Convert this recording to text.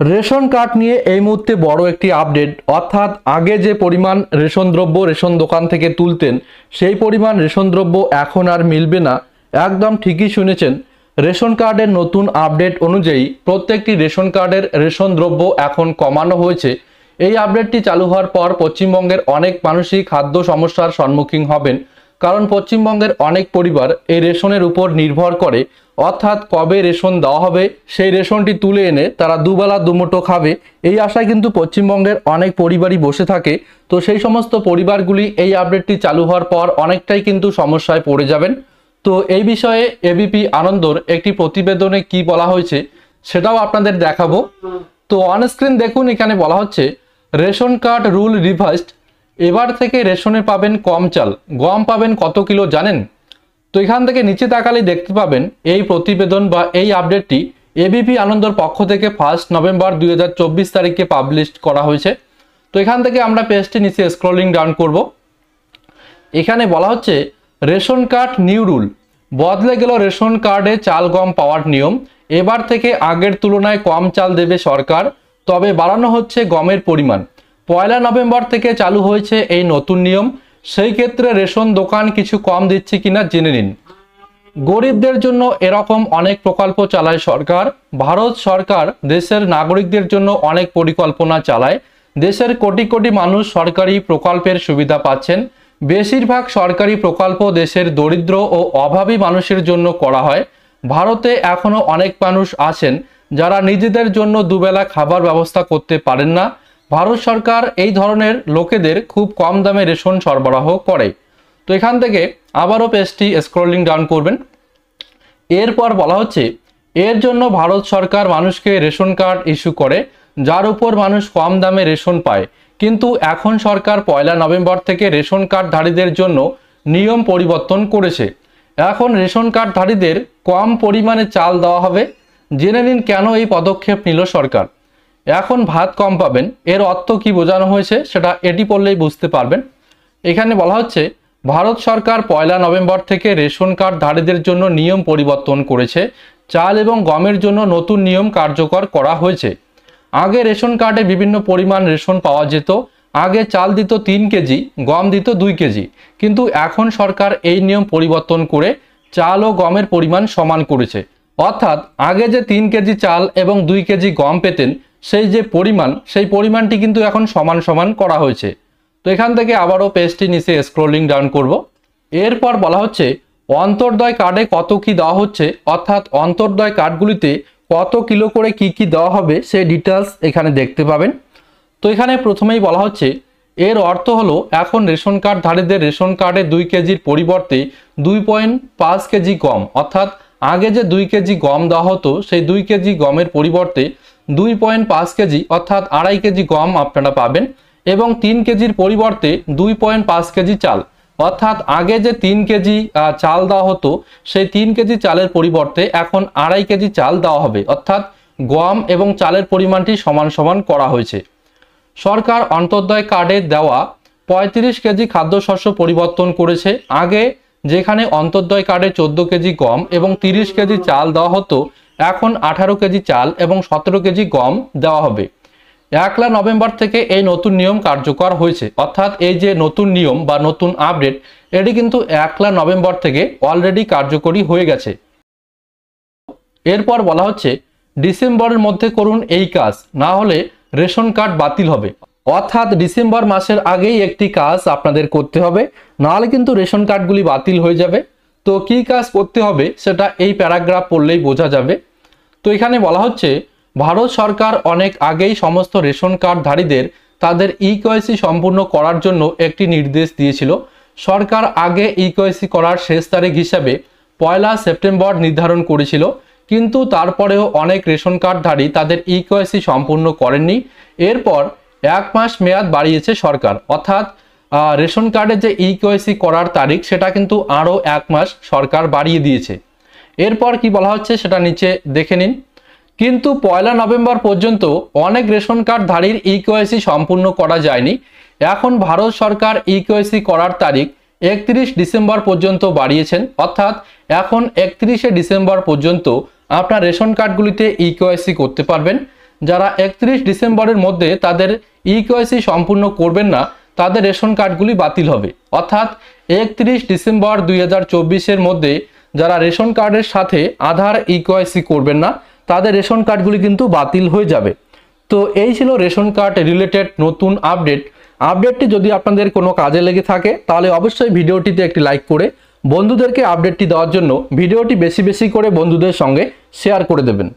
Ration card নিয়ে এই মুহূর্তে বড় একটি আপডেট। অর্থাৎ আগে যে পরিমাণ রেশন দ্রব্য রেশন দোকান থেকে তুলতেন, সেই পরিমাণ রেশন দ্রব্য এখন আর মিলবে না। একদম ঠিকই শুনেছেন, রেশন কার্ডের নতুন আপডেট অনুযায়ী প্রত্যেকটি রেশন কার্ডের রেশন দ্রব্য এখন কমানো হয়েছে। এই আপডেটটি চালু হওয়ার পর পশ্চিমবঙ্গের অনেক মানুষই খাদ্য সমস্যার সম্মুখীন হবেন। কারণ পশ্চিমবঙ্গের অনেক পরিবার এই রেশনের উপর নির্ভর করে। অর্থাৎ কবে রেশন দেওয়া হবে, সেই রেশনটি তুলে এনে তারা দুবেলা দুমুটো খাবে। এই আশায় কিন্তু পশ্চিমবঙ্গের অনেক পরিবারই বসে থাকে। তো সেই সমস্ত পরিবারগুলি এই আপডেটটি চালু হওয়ার পর অনেকটাই কিন্তু সমস্যায় পড়ে যাবেন। তো এই বিষয়ে এবিপি আনন্দর একটি প্রতিবেদনে কি বলা হয়েছে সেটাও আপনাদের দেখাবো। তো অনস্ক্রিন দেখুন, এখানে বলা হচ্ছে, রেশন কার্ড রুল রিভাইসড, এবার থেকে রেশনে পাবেন কম চাল। গম পাবেন কত কিলো জানেন? তো এখান থেকে নিচে তাকালেই দেখতে পাবেন এই প্রতিবেদন বা এই আপডেটটি এবিপি আনন্দর পক্ষ থেকে ফার্স্ট নভেম্বর দুই হাজার চব্বিশ তারিখে পাবলিশ করা হয়েছে। তো এখান থেকে আমরা পেজটি নিচে স্ক্রলিং ডাউন করব। এখানে বলা হচ্ছে, রেশন কার্ড নিউ রুল বদলে গেল রেশন কার্ডে চাল, গম পাওয়ার নিয়ম। এবার থেকে আগের তুলনায় কম চাল দেবে সরকার, তবে বাড়ানো হচ্ছে গমের পরিমাণ। পয়লা নভেম্বর থেকে চালু হয়েছে এই নতুন নিয়ম। সেই ক্ষেত্রে রেশন দোকান কিছু কম দিচ্ছে কিনা জেনে নিন। গরিবদের জন্য এরকম অনেক প্রকল্প চালায় সরকার। ভারত সরকার দেশের নাগরিকদের জন্য অনেক পরিকল্পনা চালায়। দেশের কোটি কোটি মানুষ সরকারি প্রকল্পের সুবিধা পাচ্ছেন। বেশিরভাগ সরকারি প্রকল্প দেশের দরিদ্র ও অভাবী মানুষের জন্য করা হয়। ভারতে এখনও অনেক মানুষ আছেন যারা নিজেদের জন্য দুবেলা খাবার ব্যবস্থা করতে পারেন না। ভারত সরকার এই ধরনের লোকেদের খুব কম দামে রেশন সরবরাহ করে। তো এখান থেকে আবারও পেজটি স্ক্রলিং ডাউন করবেন। এরপর বলা হচ্ছে, এর জন্য ভারত সরকার মানুষকে রেশন কার্ড ইস্যু করে, যার উপর মানুষ কম দামে রেশন পায়। কিন্তু এখন সরকার পয়লা নভেম্বর থেকে রেশন কার্ডধারীদের জন্য নিয়ম পরিবর্তন করেছে। এখন রেশন কার্ডধারীদের কম পরিমাণে চাল দেওয়া হবে। জেনে নিন কেন এই পদক্ষেপ নিল সরকার। এখন ভাত কম পাবেন। এর অর্থ কি বোঝানো হয়েছে সেটা এটি পড়লেই বুঝতে পারবেন। এখানে বলা হচ্ছে, ভারত সরকার পয়লা নভেম্বর থেকে রেশন কার্ডধারীদের জন্য নিয়ম পরিবর্তন করেছে। চাল এবং গমের জন্য নতুন নিয়ম কার্যকর করা হয়েছে। আগে রেশন কার্ডে বিভিন্ন পরিমাণ রেশন পাওয়া যেত। আগে চাল দিত তিন কেজি, গম দিত দুই কেজি। কিন্তু এখন সরকার এই নিয়ম পরিবর্তন করে চাল ও গমের পরিমাণ সমান করেছে। অর্থাৎ আগে যে তিন কেজি চাল এবং দুই কেজি গম পেতেন সেই যে পরিমাণ, সেই পরিমাণটি কিন্তু এখন সমান সমান করা হয়েছে। তো এখান থেকে আবারও পেজটি নিচে স্ক্রোলিং ডাউন করব। এরপর বলা হচ্ছে, অন্তর্দয় কার্ডে কত কি দেওয়া হচ্ছে? অর্থাৎ অন্তর্দয় কার্ডগুলিতে কত কিলো করে কি কি দেওয়া হবে, সেই ডিটেলস এখানে দেখতে পাবেন। তো এখানে প্রথমেই বলা হচ্ছে, এর অর্থ হলো, এখন রেশন কার্ডধারীদের রেশন কার্ডে দুই কেজির পরিবর্তে দুই পয়েন্ট পাঁচ কেজি গম। অর্থাৎ আগে যে দুই কেজি গম দেওয়া হতো, সেই দুই কেজি গমের পরিবর্তে দুই পয়েন্ট পাঁচ কেজি, অর্থাৎ আড়াই কেজি গম আপনারা পাবেন এবং তিন কেজির পরিবর্তে দুই পয়েন্ট পাঁচ কেজি চাল। অর্থাৎ আগে যে তিন কেজি চাল দেওয়া হতো, সেই তিন কেজি চালের পরিবর্তে এখন আড়াই কেজি চাল দেওয়া হবে। অর্থাৎ গম এবং চালের পরিমাণটি সমান সমান করা হয়েছে। সরকার অন্তর্দয় কার্ডে দেওয়া পঁয়ত্রিশ কেজি খাদ্যশস্য পরিবর্তন করেছে। আগে যেখানে অন্তর্দয় কার্ডে চোদ্দ কেজি গম এবং তিরিশ কেজি চাল দেওয়া হতো এখন আঠারো কেজি চাল এবং সতেরো কেজি গম দেওয়া হবে। একলা নভেম্বর থেকে এই নতুন নিয়ম কার্যকর হয়েছে। অর্থাৎ এই যে নতুন নিয়ম বা নতুন আপডেট, এটি কিন্তু একলা নভেম্বর থেকে অলরেডি কার্যকরী হয়ে গেছে। এরপর বলা হচ্ছে, ডিসেম্বরের মধ্যে করুন এই কাজ, না হলে রেশন কার্ড বাতিল হবে। অর্থাৎ ডিসেম্বর মাসের আগেই একটি কাজ আপনাদের করতে হবে, নাহলে কিন্তু রেশন কার্ডগুলি বাতিল হয়ে যাবে। তো কি কাজ করতে হবে, সেটা এই প্যারাগ্রাফ পড়লেই বোঝা যাবে। তো এখানে বলা হচ্ছে, ভারত সরকার অনেক আগেই সমস্ত রেশন কার্ডধারীদের তাদের ইকোয়াইসি সম্পূর্ণ করার জন্য একটি নির্দেশ দিয়েছিল। সরকার আগে ইকোয়াইসি করার শেষ তারিখ হিসাবে পয়লা সেপ্টেম্বর নির্ধারণ করেছিল, কিন্তু তারপরেও অনেক রেশন কার্ডধারী তাদের ইকোয়াইসি সম্পূর্ণ করেননি। এরপর এক মাস মেয়াদ বাড়িয়েছে সরকার। অর্থাৎ রেশন কার্ডে যে ইকোয়াইসি করার তারিখ, সেটা কিন্তু আরও এক মাস সরকার বাড়িয়ে দিয়েছে। এরপর কি বলা হচ্ছে সেটা নিচে দেখে নিন। কিন্তু পয়লা নভেম্বর পর্যন্ত অনেক রেশন কার্ডধারীর ইকেওয়াইসি সম্পূর্ণ করা যায়নি। এখন ভারত সরকার ইকেওয়াইসি করার তারিখ একত্রিশ ডিসেম্বর পর্যন্ত বাড়িয়েছেন। অর্থাৎ এখন একত্রিশে ডিসেম্বর পর্যন্ত আপনার রেশন কার্ডগুলিতে ইকেওয়াইসি করতে পারবেন। যারা একত্রিশ ডিসেম্বরের মধ্যে তাদের ইকেওয়াইসি সম্পূর্ণ করবেন না, তাদের রেশন কার্ডগুলি বাতিল হবে। অর্থাৎ একত্রিশ ডিসেম্বর দুই হাজার মধ্যে যারা রেশন কার্ডের সাথে আধার ইকোয়াইসি করবেন না, তাদের রেশন কার্ডগুলি কিন্তু বাতিল হয়ে যাবে। তো এই ছিল রেশন কার্ড রিলেটেড নতুন আপডেট। আপডেটটি যদি আপনাদের কোনো কাজে লেগে থাকে, তাহলে অবশ্যই ভিডিওটিতে একটি লাইক করে বন্ধুদেরকে আপডেটটি দেওয়ার জন্য ভিডিওটি বেশি বেশি করে বন্ধুদের সঙ্গে শেয়ার করে দেবেন।